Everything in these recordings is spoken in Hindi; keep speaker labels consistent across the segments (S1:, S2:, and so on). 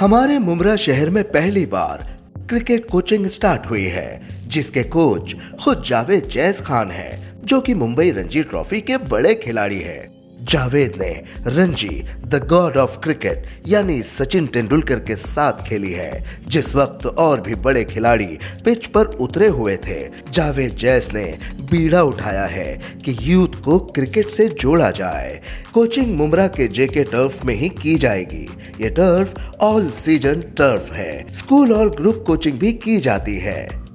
S1: हमारे मुमरा शहर में पहली बार क्रिकेट कोचिंग स्टार्ट हुई है, जिसके कोच खुद जावेद जैस खान है, जो कि मुंबई रणजी ट्रॉफी के बड़े खिलाड़ी हैं। जावेद ने Ranji the god of cricket यानी सचिन तेंदुलकर के साथ खेली है। जिस वक्त और भी बड़े खिलाड़ी पिच पर उतरे हुए थे, जावेद जैस ने बीड़ा उठाया है कि यूथ को क्रिकेट से जोड़ा जाए। कोचिंग मुमरा के जेके टर्फ में ही की जाएगी। ये टर्फ ऑल सीज़न टर्फ है। स्कूल और ग्रुप कोचिंग भी की जाती है।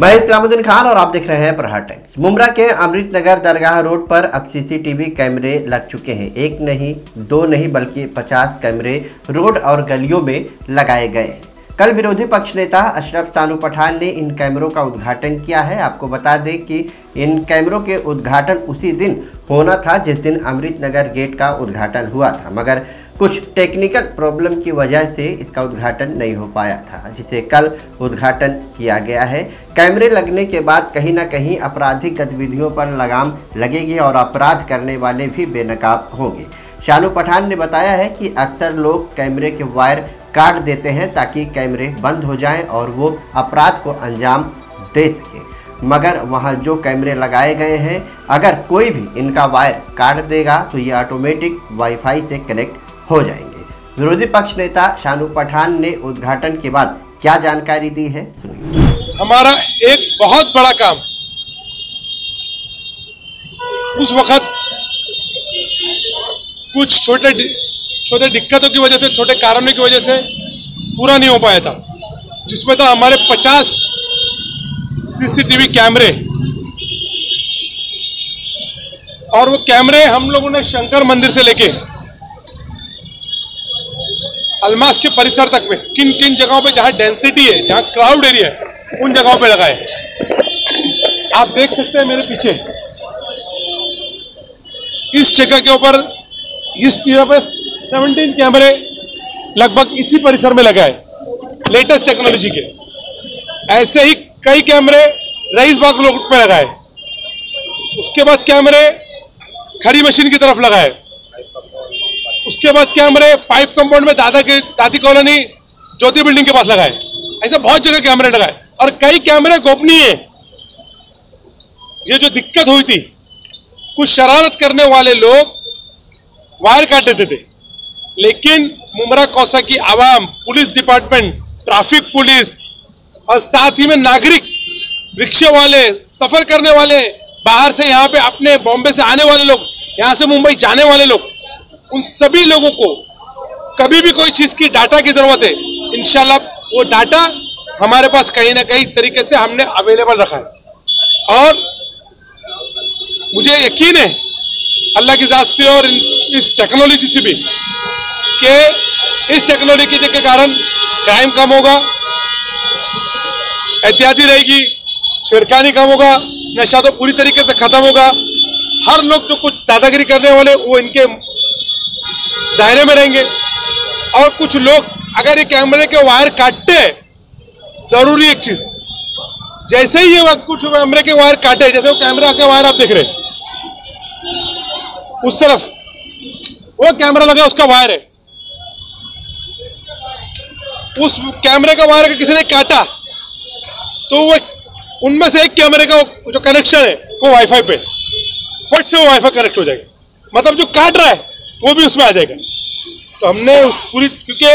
S2: मैं इस्लामुद्दीन खान और आप देख रहे हैं प्रहार टाइम्स। मुमरा के अमृत नगर दरगाह रोड पर अब सीसीटीवी कैमरे लग चुके हैं। एक नहीं, दो नहीं, बल्कि 50 कैमरे रोड और गलियों में लगाए गए हैं। कल विरोधी पक्ष नेता अशरफ सानू पठान ने इन कैमरों का उद्घाटन किया है। आपको बता दें कि इन कैमरों के उद्घाटन उसी दिन होना था, जिस दिन अमृत नगर गेट का उद्घाटन हुआ था। मगर कुछ टेक्निकल प्रॉब्लम की वजह से इसका उद्घाटन नहीं हो पाया था, जिसे कल उद्घाटन किया गया है। कैमरे लगने के बाद कहीं ना कहीं आपराधिक गतिविधियों पर लगाम लगेगी और अपराध करने वाले भी बेनकाब होंगे। शानू पठान ने बताया है कि अक्सर लोग कैमरे के वायर काट देते हैं ताकि कैमरे बंद हो जाएँ और वो अपराध को अंजाम दे सकें। मगर वहाँ जो कैमरे लगाए गए हैं, अगर कोई भी इनका वायर काट देगा तो ये ऑटोमेटिक वाईफाई से कनेक्ट हो जाएँगे। विरोधी पक्ष नेता शानू पठान ने उद्घाटन के बाद क्या जानकारी दी है? सुनिए।
S3: हमारा एक बहुत बड़ा काम उस वक्त कुछ छोटे छोटे दिक्कतों की वजह से, छोटे कारणों की वजह से पूरा नहीं हो पाया था, जिसमें तो हमारे 50 सीसीटीवी कैमरे और वो कैमरे हम लोगों ने शंकर मंदिर से लेके अलमास के परिसर तक में किन किन जगहों पे जहाँ डेंसिटी है, जहाँ क्राउड एरिया है, उन जगहों पे लगाए। आप देख सकते हैं मेरे पीछे। इस जगह के ऊपर, इस जगह पे 17 कैमरे लगभग इसी परिसर में लगाए लेटेस्ट टेक्नोलॉजी के। ऐसे ही कई कैमरे रईस बाग रोड पे लगाए। उसके बाद कैमरे खड़ी मशीन की तरफ़ लगाए। उसके बाद कैमरे पाइप कंपाउंड में दादा के, दादी कॉलोनी ज्योति बिल्डिंग के पास लगाए। ऐसे बहुत जगह कैमरे लगाए। और कई कैमरे गोपनीय ये जो दिक्कत हुई थी, कुछ शरारत करने वाले लोग वायर काट देते थे। लेकिन मुमरा कौसा की आवाम, पुलिस डिपार्टमेंट, ट्रैफ़िक पुलिस और साथ ही में नागरिक, रिक्शे वाले, सफ़र करने वाले, बाहर से यहाँ पे अपने बॉम्बे से आने वाले लोग, यहाँ से मुंबई जाने वाले लोग उन सभी लोगों को कभी भी कोई चीज़ की डाटा की ज़रूरत है इनशाला वो डाटा हमारे पास कहीं ना कहीं तरीके से हमने अवेलेबल रखा है। और मुझे यकीन है, अल्लाह की जात से और इस टेक्नोलॉजी से भी, कि इस टेक्नोलॉजी के कारण क्राइम कम होगा, एहतियाती रहेगी छिड़कानी कम होगा, नशा तो पूरी तरीके से खत्म होगा। हर लोग जो कुछ दादागिरी करने वाले, वो इनके दायरे में रहेंगे। और कुछ लोग अगर ये कैमरे के वायर काटते हैं, ज़रूरी एक चीज़, जैसे ही ये कुछ कैमरे के वायर काटे, जैसे वो कैमरा के वायर आप देख रहे उस तरफ़, वो कैमरा लगा उसका वायर है। उस कैमरे का वायर किसी ने काटा तो वो उनमें से एक कैमरे का जो कनेक्शन है, वो वाईफाई पे, फट से वो वाईफाई कनेक्ट हो जाएगा। मतलब जो काट रहा है वो भी उसमें आ जाएगा। तो हमने उस पूरी, क्योंकि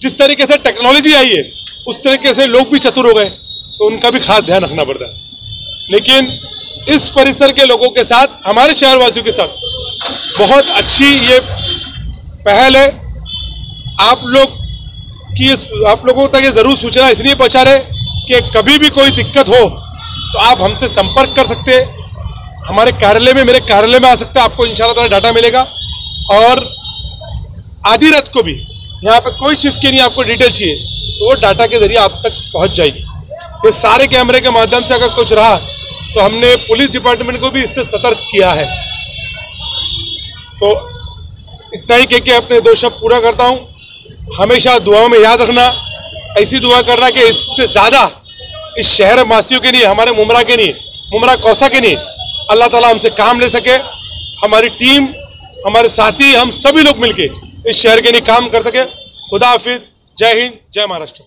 S3: जिस तरीके से टेक्नोलॉजी आई है, उस तरीके से लोग भी चतुर हो गए तो उनका भी खास ध्यान रखना पड़ता है। लेकिन इस परिसर के लोगों के साथ, हमारे शहरवासियों के साथ, बहुत अच्छी ये पहल है। आप लोग की आप लोगों तक ये ज़रूर सूचना इसलिए पहुँचा रहे कि कभी भी कोई दिक्कत हो तो आप हमसे संपर्क कर सकते हमारे कार्यालय में, मेरे कार्यालय में आ सकते हैं, आपको इंशाल्लाह डाटा मिलेगा। और आधी रात को भी यहाँ पे कोई चीज़ के लिए आपको डिटेल चाहिए तो वो डाटा के ज़रिए आप तक पहुँच जाएगी। ये सारे कैमरे के माध्यम से अगर कुछ रहा तो हमने पुलिस डिपार्टमेंट को भी इससे सतर्क किया है। तो इतना ही कह के अपने दो शब्द पूरा करता हूँ। हमेशा दुआओं में याद रखना, ऐसी दुआ करना कि इससे ज़्यादा इस शहर वासियों के लिए, हमारे मुमरा के लिए, मुमरा कौसा के लिए अल्लाह ताला हमसे काम ले सके। हमारी टीम हमारे साथी, हम सभी लोग मिलके इस शहर के लिए काम कर सके। खुदा हाफिज। जय हिंद। जय महाराष्ट्र।